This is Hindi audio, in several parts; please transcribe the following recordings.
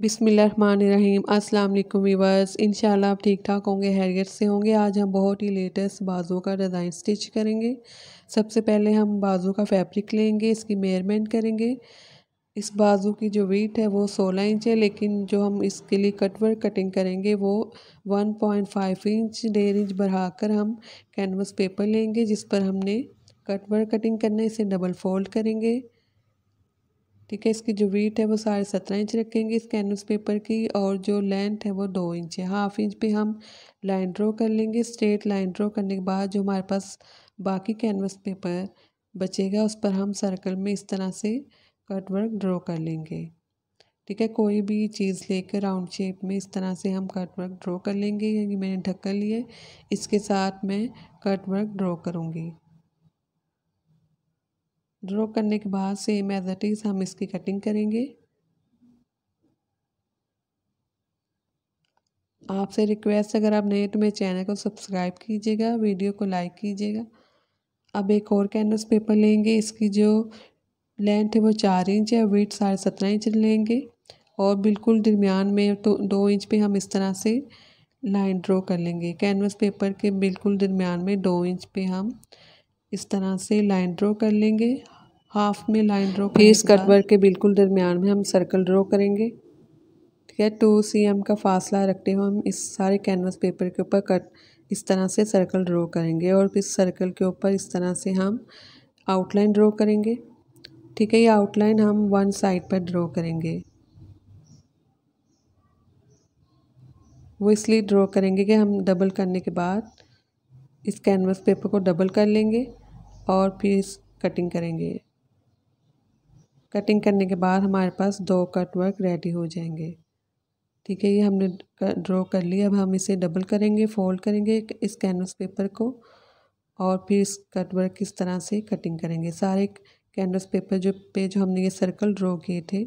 बिसमीम वालेकुम वीवर्स इंशाल्लाह आप ठीक ठाक होंगे, हैरियत से होंगे। आज हम बहुत ही लेटेस्ट बाजू का डिज़ाइन स्टिच करेंगे। सबसे पहले हम बाजू का फैब्रिक लेंगे, इसकी मेयरमेंट करेंगे। इस बाजू की जो वीट है वो 16 इंच है, लेकिन जो हम इसके लिए कटवर्क कटिंग करेंगे वो 1.5 इंच, डेढ़ इंच बढ़ाकर हम कैनवस पेपर लेंगे, जिस पर हमने कटवर्क कटिंग करने से डबल फोल्ड करेंगे। ठीक है, इसकी जो वीट है वो साढ़े सत्रह इंच रखेंगे इस कैनवस पेपर की और जो लेंथ है वो दो इंच है। हाफ़ इंच पे हम लाइन ड्रॉ कर लेंगे। स्ट्रेट लाइन ड्रॉ करने के बाद जो हमारे पास बाकी कैनवस पेपर बचेगा, उस पर हम सर्कल में इस तरह से कट वर्क ड्रॉ कर लेंगे। ठीक है, कोई भी चीज़ लेकर राउंड शेप में इस तरह से हम कट वर्क ड्रॉ कर लेंगे। ये मैंने ढक्कन लिए, इसके साथ मैं कट वर्क ड्रॉ करूँगी। ड्रॉ करने के बाद सेम एज इट इज़ हम इसकी कटिंग करेंगे। आपसे रिक्वेस्ट अगर आप नए तो मेरे चैनल को सब्सक्राइब कीजिएगा वीडियो को लाइक कीजिएगा। अब एक और कैनवस पेपर लेंगे, इसकी जो लेंथ है वो चार इंच है वेट साढ़े सत्रह इंच लेंगे। और बिल्कुल दरमियान में तो दो इंच पे हम इस तरह से लाइन ड्रॉ कर लेंगे। कैनवस पेपर के बिल्कुल दरमियान में दो इंच पे हम इस तरह से लाइन ड्रॉ कर लेंगे। हाफ़ में लाइन ड्रॉ फिर इस कटवर्क के बिल्कुल दरमियान में हम सर्कल ड्रॉ करेंगे। ठीक है? टू सी एम का फासला रखते हुए हम इस सारे कैनवस पेपर के ऊपर कट इस तरह से सर्कल ड्रॉ करेंगे और इस सर्कल के ऊपर इस तरह से हम आउटलाइन ड्रॉ करेंगे। ठीक है? ये आउटलाइन हम वन साइड पर ड्रॉ करेंगे। वो इसलिए ड्रॉ करेंगे कि हम डबल करने के बाद इस कैनवस पेपर को डबल कर लेंगे और फिर इस कटिंग करेंगे। कटिंग करने के बाद हमारे पास दो कट वर्क रेडी हो जाएँगे। ठीक है, ये हमने ड्रॉ कर लिया अब हम इसे डबल करेंगे फोल्ड करेंगे इस कैनवस पेपर को और फिर इस कट वर्क किस तरह से कटिंग करेंगे। सारे कैनवस पेपर जो, पे जो हमने ये सर्कल ड्रॉ किए थे,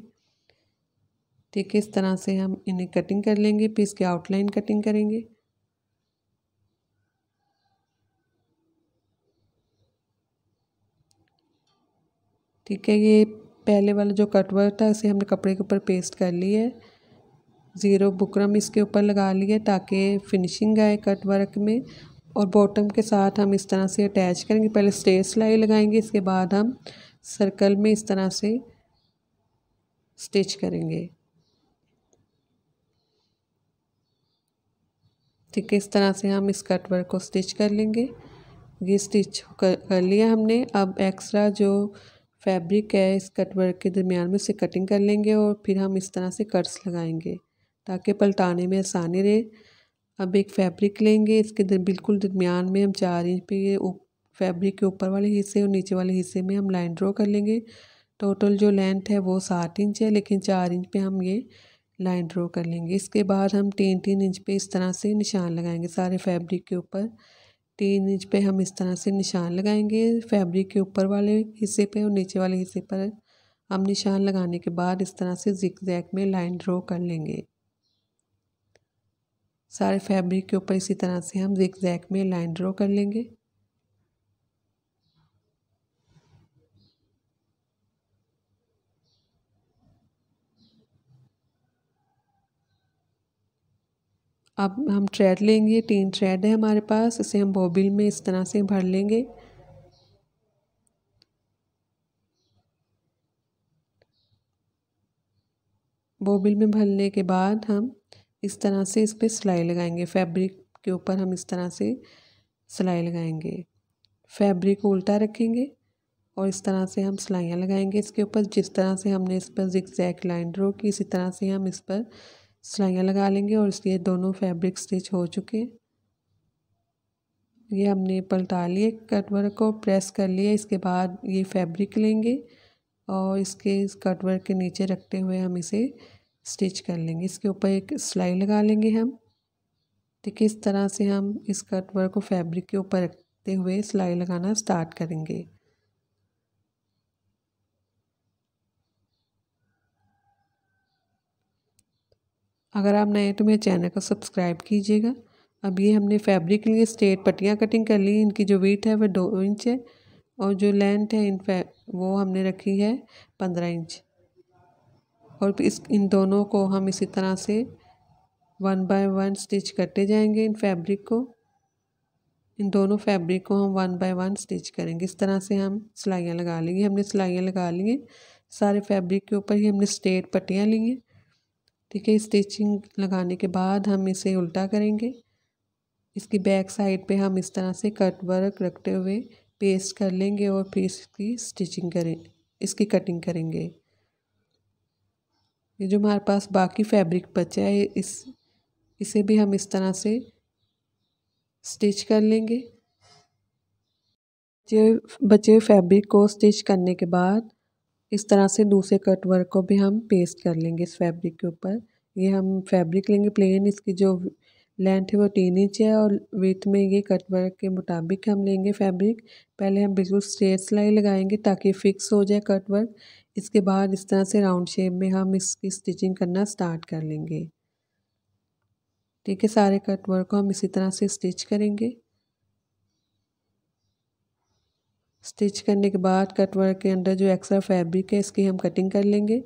ठीक है, इस तरह से हम इन्हें कटिंग कर लेंगे, फिर इसके आउटलाइन कटिंग करेंगे। ठीक है, ये पहले वाला जो कटवर्क था उसे हमने कपड़े के ऊपर पेस्ट कर लिया है। ज़ीरो बुकरम इसके ऊपर लगा लिया ताकि फिनिशिंग आए कट वर्क में। और बॉटम के साथ हम इस तरह से अटैच करेंगे। पहले स्टेज सिलाई लगाएँगे इसके बाद हम सर्कल में इस तरह से स्टिच करेंगे। ठीक है इस तरह से हम इस कट वर्क को स्टिच कर लेंगे। ये स्टिच कर, कर लिया हमने। अब एक्स्ट्रा जो फैब्रिक है इस कट वर्क के दरमियान में से कटिंग कर लेंगे और फिर हम इस तरह से कट्स लगाएँगे ताकि पलटाने में आसानी रहे। अब एक फैब्रिक लेंगे इसके दर, बिल्कुल दरमियान में हम चार इंच पे फैब्रिक के ऊपर वाले हिस्से और नीचे वाले हिस्से में हम लाइन ड्रॉ कर लेंगे। टोटल जो लेंथ है वो सात इंच है लेकिन चार इंच पे हम ये लाइन ड्रॉ कर लेंगे। इसके बाद हम तीन तीन इंच पे इस तरह से निशान लगाएँगे सारे फैब्रिक के ऊपर। तीन इंच पे हम इस तरह से निशान लगाएँगे फैब्रिक के ऊपर वाले हिस्से पे और नीचे वाले हिस्से पर। हम निशान लगाने के बाद इस तरह से जिक जैक में लाइन ड्रॉ कर लेंगे। सारे फैब्रिक के ऊपर इसी तरह से हम जिक जैक में लाइन ड्रॉ कर लेंगे। अब हम थ्रेड लेंगे, तीन थ्रेड है हमारे पास, इसे हम बॉबिल में इस तरह से भर लेंगे। बोबिल में भरने के बाद हम इस तरह से इस पर सिलाई लगाएँगे। फैब्रिक के ऊपर हम इस तरह से सिलाई लगाएँगे। फैब्रिक उल्टा रखेंगे और इस तरह से हम सिलाइयाँ लगाएँगे। इसके ऊपर जिस तरह से हमने इस पर जिक जैक लाइन ड्रॉ की, इसी तरह से हम इस पर सिलाइयाँ लगा लेंगे और इसलिए दोनों फैब्रिक स्टिच हो चुके ये हमने पलटा लिए कटवर्क को प्रेस कर लिया, इसके बाद ये फैब्रिक लेंगे और इसके इस कटवर्क के नीचे रखते हुए हम इसे स्टिच कर लेंगे। इसके ऊपर एक सिलाई लगा लेंगे हम। है इस तरह से हम इस कटवर्क को फैब्रिक के ऊपर रखते हुए सिलाई लगाना स्टार्ट करेंगे। अगर आप नए तो मेरे चैनल को सब्सक्राइब कीजिएगा। अब ये हमने फैब्रिक लिए स्ट्रेट पट्टियाँ कटिंग कर ली। इनकी जो वेट है वह दो इंच है और जो लेंथ है इन वो हमने रखी है पंद्रह इंच। और इस, इन दोनों को हम इसी तरह से वन बाय वन स्टिच करते जाएँगे इन फैब्रिक को। इन दोनों फैब्रिक को हम वन बाय वन स्टिच करेंगे। इस तरह से हम सिलाइयाँ लगा लेंगे। हमने सिलाइयाँ लगा ली सारे फैब्रिक के ऊपर ही हमने स्ट्रेट पट्टियाँ ली हैं। ठीक है स्टिचिंग लगाने के बाद हम इसे उल्टा करेंगे। इसकी बैक साइड पे हम इस तरह से कट वर्क रखते हुए पेस्ट कर लेंगे और फिर इसकी स्टिचिंग करें, इसकी कटिंग करेंगे। ये जो हमारे पास बाकी फैब्रिक बचा है, इस, इसे भी हम इस तरह से स्टिच कर लेंगे। बचे हुए फैब्रिक को स्टिच करने के बाद इस तरह से दूसरे कट वर्क को भी हम पेस्ट कर लेंगे इस फैब्रिक के ऊपर। ये हम फैब्रिक लेंगे प्लेन इसकी जो लेंथ है वो तीन इंच है और विथ में ये कट वर्क के मुताबिक हम लेंगे फैब्रिक पहले हम बिल्कुल स्ट्रेट सिलाई लगाएँगे ताकि फ़िक्स हो जाए कट वर्क इसके बाद इस तरह से राउंड शेप में हम इसकी स्टिचिंग करना स्टार्ट कर लेंगे। ठीक है, सारे कट वर्क को हम इसी तरह से स्टिच करेंगे। स्टिच करने के बाद कट वर्क के अंदर जो एक्स्ट्रा फैब्रिक है, इसकी हम कटिंग कर लेंगे।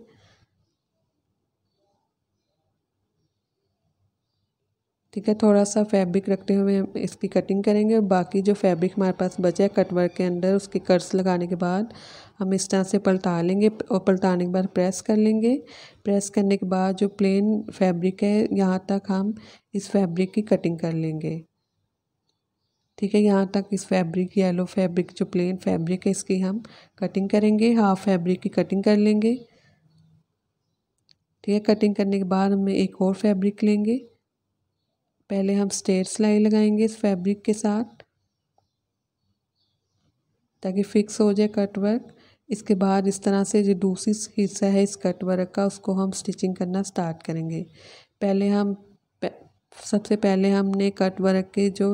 ठीक है, थोड़ा सा फैब्रिक रखते हुए हम इसकी कटिंग करेंगे और बाकी जो फैब्रिक हमारे पास बचा है, कट वर्क के अंदर उसके कट्स लगाने के बाद हम इस तरह से पलटा लेंगे और पलटाने के बाद प्रेस कर लेंगे। प्रेस करने के बाद जो प्लेन फैब्रिक है, यहाँ तक हम इस फैब्रिक की कटिंग कर लेंगे। ठीक है, यहाँ तक इस फैब्रिक येलो फैब्रिक जो प्लेन फैब्रिक है, इसकी हम कटिंग करेंगे हाफ़ फैब्रिक की कटिंग कर लेंगे। ठीक है कटिंग करने के बाद हमें एक और फैब्रिक लेंगे। पहले हम स्टेट सिलाई लगाएँगे इस फैब्रिक के साथ, ताकि फिक्स हो जाए कट वर्क इसके बाद इस तरह से जो दूसरी हिस्सा है इस कट वर्क का, उसको हम स्टिचिंग करना स्टार्ट करेंगे। पहले हम सबसे पहले हमने कट वर्क के जो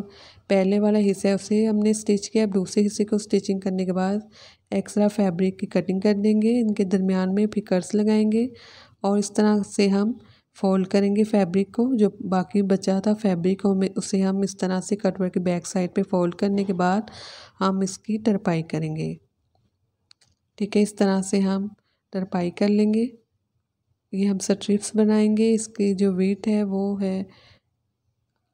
पहले वाला हिस्सा है, उसे हमने स्टिच किया। अब दूसरे हिस्से को स्टिचिंग करने के बाद एक्स्ट्रा फैब्रिक की कटिंग कर देंगे। इनके दरमियान में फिकर्स लगाएँगे और इस तरह से हम फोल्ड करेंगे फैब्रिक को। जो बाकी बचा था फैब्रिक को उसे हम इस तरह से कटवर के बैक साइड पे फोल्ड करने के बाद हम इसकी तरपाई करेंगे। ठीक है, इस तरह से हम तरपाई कर लेंगे। ये हम स्ट्रिप्स बनाएँगे। इसकी जो वीट है, वो है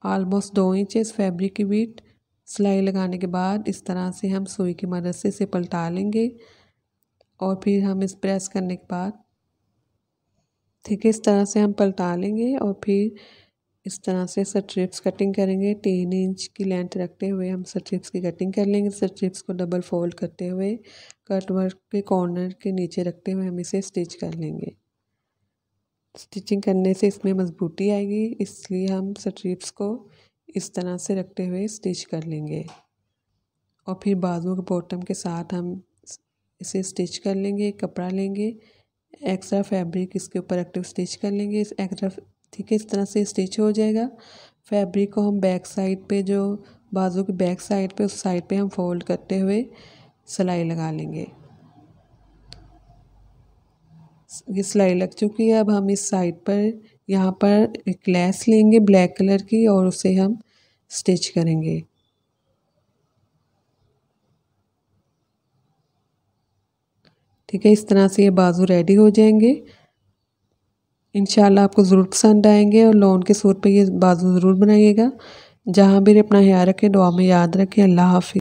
ऑलमोस्ट दो इंच इस फैब्रिक की वीट सिलाई लगाने के बाद इस तरह से हम सुई की मदद से इसे पलटा लेंगे और फिर हम इस प्रेस करने के बाद ठीक है इस तरह से हम पलटा लेंगे और फिर इस तरह से स्ट्रिप्स कटिंग करेंगे। तीन इंच की लेंथ रखते हुए हम स्ट्रिप्स की कटिंग कर लेंगे। स्ट्रिप्स को डबल फोल्ड करते हुए कट वर्क के कॉर्नर के नीचे रखते हुए हम इसे स्टिच कर लेंगे। स्टिचिंग करने से इसमें मजबूती आएगी, इसलिए हम स्ट्रिप्स को इस तरह से रखते हुए स्टिच कर लेंगे। और फिर बाजू के बॉटम के साथ हम इसे स्टिच कर लेंगे, कपड़ा लेंगे, एक्स्ट्रा फैब्रिक इसके ऊपर एक्टिव स्टिच कर लेंगे, इस एक्स्ट्रा, ठीक है, इस तरह से स्टिच हो जाएगा। फैब्रिक को हम बैक साइड पे जो बाजू की बैक साइड पे, उस साइड पे हम फोल्ड करते हुए सिलाई लगा लेंगे। ये सिलाई लग चुकी है। अब हम इस साइड पर, यहाँ पर एक लेस लेंगे ब्लैक कलर की और उसे हम स्टिच करेंगे। ठीक है, इस तरह से ये बाजू रेडी हो जाएँगे। इन आपको ज़रूर पसंद आएँगे और लोन के सूट पे ये बाजू ज़रूर बनाइएगा। जहाँ भी अपना ख्याल रखें, दुआ में याद रखें। अल्लाह हाफि